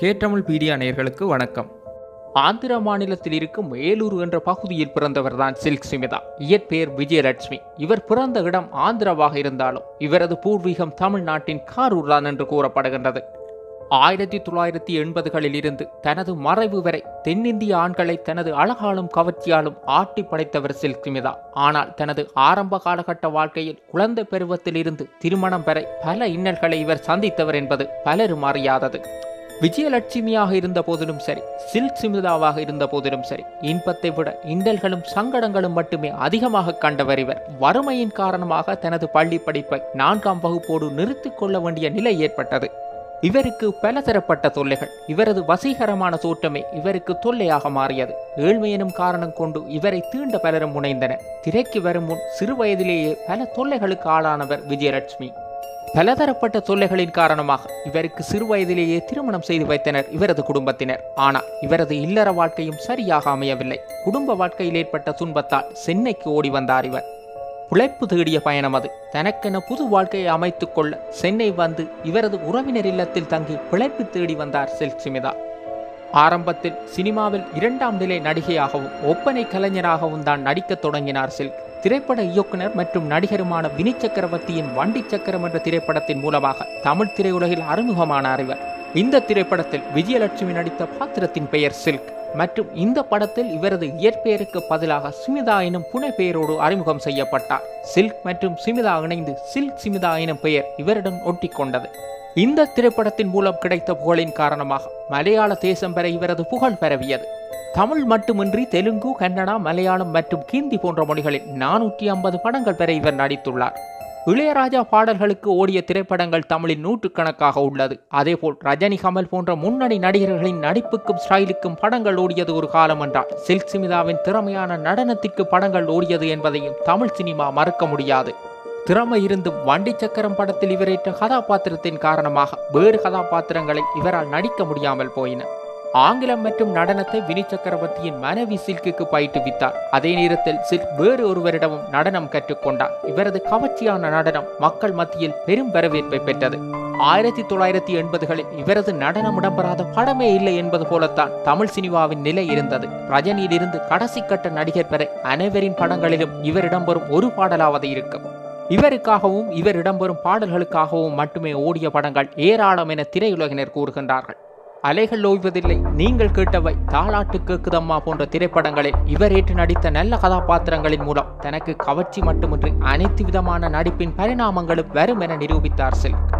கேட்டமிழ் பீடியா நேர்களுக்கு வணக்கம். ஆந்திர மாநிலத்தில் இருக்கும் ஏலூர் என்ற பகுதியில் பிறந்தவர்தான் சில்க் சிமிதா. இயற்பெயர் விஜயலட்சுமி. இவர் பிறந்த இடம் ஆந்திராவாக இருந்தாலும் இவரது பூர்வீகம் தமிழ்நாட்டின் காரூர் தான் என்று கூறப்படுகின்றது. ஆயிரத்தி தொள்ளாயிரத்தி எண்பதுகளில் இருந்து தனது மறைவு வரை தென்னிந்திய ஆண்களை தனது அழகாலும் கவர்ச்சியாலும் ஆட்டி படைத்தவர் சில்க் சிமிதா. ஆனால் தனது ஆரம்ப காலகட்ட வாழ்க்கையில் குழந்தை பருவத்தில் இருந்து திருமணம் வரை பல இன்னல்களை இவர் சந்தித்தவர் என்பது பலரும் அறியாதது. விஜயலட்சுமியாக இருந்த போதிலும் சரி சில்க் சிமிதாவாக இருந்த போதிலும் சரி இன்பத்தை விட இண்டல்களும் சங்கடங்களும் மட்டுமே அதிகமாக கண்டவர் இவர். வறுமையின் காரணமாக தனது பள்ளி படிப்பை நான்காம் வகுப்போடு நிறுத்திக் கொள்ள வேண்டிய நிலை ஏற்பட்டது. இவருக்கு பலதரப்பட்ட தொல்லைகள். இவரது வசீகரமான தோற்றமே இவருக்கு தொல்லையாக மாறியது. ஏழ்மை எனும் காரணம் கொண்டு இவரை தீண்ட பலரும் முனைந்தனர். திரைக்கு வரும் முன் சிறு வயதிலேயே பல தொல்லைகளுக்கு ஆளானவர் விஜயலட்சுமி. பலதரப்பட்ட தொல்லைகளின் காரணமாக இவருக்கு சிறு வயதிலேயே திருமணம் செய்து வைத்தனர் இவரது குடும்பத்தினர். ஆனால் இவரது இல்லற வாழ்க்கையும் சரியாக அமையவில்லை. குடும்ப வாழ்க்கையில் ஏற்பட்ட துன்பத்தால் சென்னைக்கு ஓடி வந்தார் இவர். புழைப்பு தேடிய பயணம் அது. தனக்கென புது வாழ்க்கையை அமைத்துக் கொள்ள சென்னை வந்து இவரது உறவினர் இல்லத்தில் தங்கி பிழைப்பு தேடி வந்தார் சில்க் சுமிதா ஆரம்பத்தில் சினிமாவில் இரண்டாம் நிலை நடிகையாகவும் ஒப்பனை கலைஞராகவும் தான் நடிக்கத் தொடங்கினார் சில்க். திரைப்பட இயக்குனர் மற்றும் நடிகருமான வினி சக்கரவர்த்தியின் வண்டி சக்கரம் என்ற திரைப்படத்தின் மூலமாக தமிழ் திரையுலகில் அறிமுகமானார் இவர் இந்த திரைப்படத்தில் விஜயலட்சுமி நடித்த பாத்திரத்தின் பெயர் சில்க். மற்றும் இந்த படத்தில் இவரது இயற்பெயருக்கு பதிலாக சுமிதா எனும் புனை பெயரோடு அறிமுகம் செய்யப்பட்டார். சில்க் மற்றும் சிமிதா இணைந்து சில்க் சிமிதா எனும் பெயர் இவரிடம் ஒட்டிக்கொண்டது. இந்த திரைப்படத்தின் மூலம் கிடைத்த புகழின் காரணமாக மலையாள தேசம் வரை இவரது புகழ் பரவியது. தமிழ் மட்டுமின்றி தெலுங்கு கன்னடா மலையாளம் மற்றும் ஹிந்தி போன்ற மொழிகளில் நானூற்றி ஐம்பது படங்கள் வரை இவர் நடித்துள்ளார். இளையராஜா பாடல்களுக்கு ஓடிய திரைப்படங்கள் தமிழில் நூற்றுக்கணக்காக உள்ளது. அதேபோல் ரஜினி கமல் போன்ற முன்னணி நடிகர்களின் நடிப்புக்கும் ஸ்டைலுக்கும் படங்கள் ஓடியது ஒரு காலம் என்றால் சில்க் சிமிதாவின் திறமையான நடனத்திற்கு படங்கள் ஓடியது என்பதையும் தமிழ் சினிமா மறுக்க முடியாது. திறமை இருந்தும் வண்டி சக்கரம் படத்தில் இவரேற்ற கதாபாத்திரத்தின் காரணமாக வேறு கதாபாத்திரங்களை இவரால் நடிக்க முடியாமல் போயின. ஆங்கிலம் மற்றும் நடனத்தை வினி சக்கரவர்த்தியின் மனைவி சில்குக்கு பயிற்றுவித்தார். அதே நேரத்தில் சில்க் வேறு ஒருவரிடமும் நடனம் கற்றுக்கொண்டார். இவரது கவர்ச்சியான நடனம் மக்கள் மத்தியில் பெரும் வரவேற்பை பெற்றது. ஆயிரத்தி தொள்ளாயிரத்தி எண்பதுகளில் இவரது நடனம் இடம்பெறாத படமே இல்லை என்பது போலத்தான் தமிழ் சினிமாவின் நிலை இருந்தது. ரஜினியிலிருந்து கடைசி கட்ட நடிகர் பெற அனைவரின் படங்களிலும் இவர் இடம்பெறும் ஒரு பாடலாவது இருக்கும். இவருக்காகவும் இவர் இடம்பெறும் பாடல்களுக்காகவும் மட்டுமே ஓடிய படங்கள் ஏராளம் என திரையுலகினர் கூறுகின்றார்கள். அலைகள் ஓய்வதில்லை. நீங்கள் கேட்டவை தாளாட்டு கேக்குதம்மா போன்ற திரைப்படங்களில். இவர் ஏற்று நடித்த நல்ல கதாபாத்திரங்களின் மூலம் தனக்கு கவர்ச்சி மட்டுமின்றி அனைத்து விதமான நடிப்பின் பரிணாமங்களும் வரும் என நிரூபித்தார் சில்க்.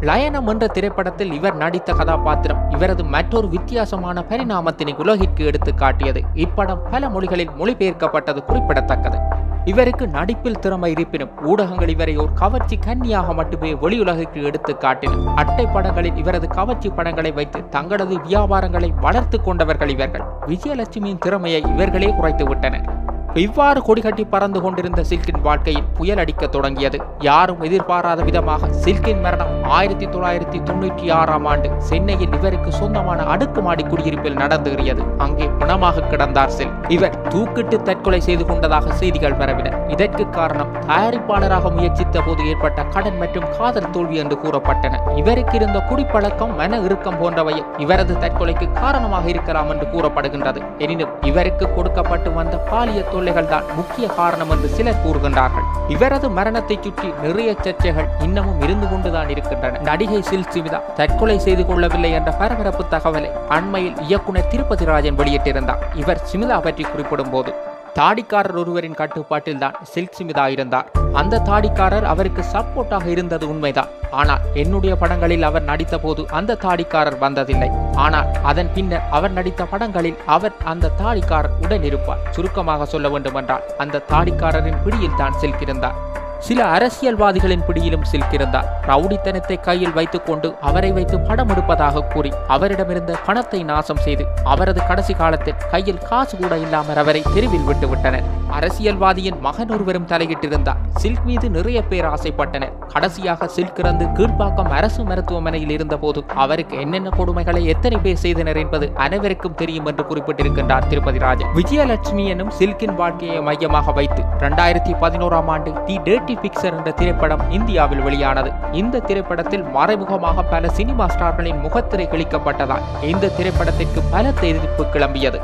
லயனம் என்ற திரைப்படத்தில் இவர் நடித்த கதாபாத்திரம் இவரது மற்றொரு வித்தியாசமான பரிணாமத்தினை உலகிற்கு எடுத்து காட்டியது. இப்படம் பல மொழிகளில் மொழிபெயர்க்கப்பட்டது குறிப்பிடத்தக்கது. இவருக்கு நடிப்பில் திறமை இருப்பினும் ஊடகங்கள் இவரை ஒரு கவர்ச்சி கன்னியாக மட்டுமே வெளியுலகிற்கு எடுத்து காட்டின. அட்டை படங்களில் இவரது கவர்ச்சி படங்களை வைத்து தங்களது வியாபாரங்களை வளர்த்து கொண்டவர்கள் இவர்கள். விஜயலட்சுமியின் திறமையை இவர்களே குறைத்து விட்டனர் இவ்வாறு கொடிகட்டி பறந்து கொண்டிருந்த சில்கின் வாழ்க்கையில் புயல் அடிக்க தொடங்கியது. யாரும் எதிர்பாராத விதமாக சில்கின் மரணம் ஆயிரத்தி தொள்ளாயிரத்தி தொண்ணூற்றி ஆறாம் ஆண்டு சென்னையில் இவருக்கு சொந்தமான அடுக்குமாடி குடியிருப்பில் நடந்துகிறது அங்கே குணமாக கிடந்தார் சில் இவர் தூக்கிட்டு தற்கொலை செய்து கொண்டதாக செய்திகள் பரவின. இதற்கு காரணம் தயாரிப்பாளராக முயற்சித்த போது ஏற்பட்ட கடன் மற்றும் காதல் தோல்வி என்று கூறப்பட்டன. இவருக்கு இருந்த குடிப்பழக்கம் மன இறுக்கம் போன்றவை இவரது தற்கொலைக்கு காரணமாக இருக்கலாம் என்று கூறப்படுகின்றது. எனினும் இவருக்கு கொடுக்கப்பட்டு வந்த பாலிய தொல்லைகள் தான் முக்கிய காரணம் என்று சிலர் கூறுகின்றார்கள். இவரது மரணத்தை சுற்றி நிறைய சர்ச்சைகள் இன்னமும் இருந்து கொண்டுதான் இருக்கின்றன. நடிகை சில் சிமிதா தற்கொலை செய்து கொள்ளவில்லை என்ற பரபரப்பு தகவலை அண்மையில் இயக்குனர் திருப்பதி ராஜன் வெளியிட்டிருந்தார். இவர் சிமிதா பற்றி குறிப்பிடும் போது தாடிக்காரர் ஒருவரின் கட்டுப்பாட்டில் தான் சில்க் சிமிதா இருந்தார். அந்த தாடிக்காரர் அவருக்கு சப்போர்ட்டாக இருந்தது உண்மைதான். ஆனால் என்னுடைய படங்களில் அவர் நடித்த போது அந்த தாடிக்காரர் வந்ததில்லை. ஆனால் அதன் பின்னர் அவர் நடித்த படங்களில் அவர் அந்த தாடிக்காரர் உடன் இருப்பார். சுருக்கமாக சொல்ல வேண்டுமென்றால் அந்த தாடிக்காரரின் பிடியில் தான் சில்க் இருந்தார். சில அரசியல்வாதிகளின் பிடியிலும் சில்கிருந்தார் ரவுடித்தனத்தை கையில் வைத்துக்கொண்டு அவரை வைத்து படம் எடுப்பதாக கூறி அவரிடமிருந்த பணத்தை நாசம் செய்து அவரது கடைசி காலத்தில் கையில் காசு கூட இல்லாமல் அவரை தெருவில் விட்டுவிட்டனர். அரசியல்வாதியின் மகன் ஒருவரும் தலையிட்டிருந்தார். சில்க் மீது நிறைய பேர் ஆசைப்பட்டனர். கடைசியாக சில்க் இறந்து கீழ்ப்பாக்கம் அரசு மருத்துவமனையில் இருந்தபோது அவருக்கு என்னென்ன கொடுமைகளை எத்தனை பேர் செய்தனர் என்பது அனைவருக்கும் தெரியும் என்று குறிப்பிட்டிருக்கின்றார் திருப்பதி ராஜன். விஜயலட்சுமி எனும் சில்கின் வாழ்க்கையை மையமாக வைத்து இரண்டாயிரத்தி பதினோராம் ஆண்டு தி டேட்டி பிக்சர் என்ற திரைப்படம் இந்தியாவில் வெளியானது. இந்த திரைப்படத்தில் மறைமுகமாக பல சினிமா ஸ்டார்களின் முகத்திரை கிழிக்கப்பட்டதால் இந்த திரைப்படத்திற்கு பல எதிர்ப்பு கிளம்பியது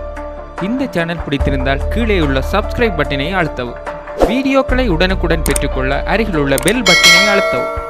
இந்த சேனல் பிடித்திருந்தால் கீழே உள்ள சப்ஸ்கிரைப் பட்டனை அழுத்தவும். வீடியோக்களை உடனுக்குடன் பெற்றுக்கொள்ள அருகில் உள்ள பெல் பட்டனை அழுத்தவும்.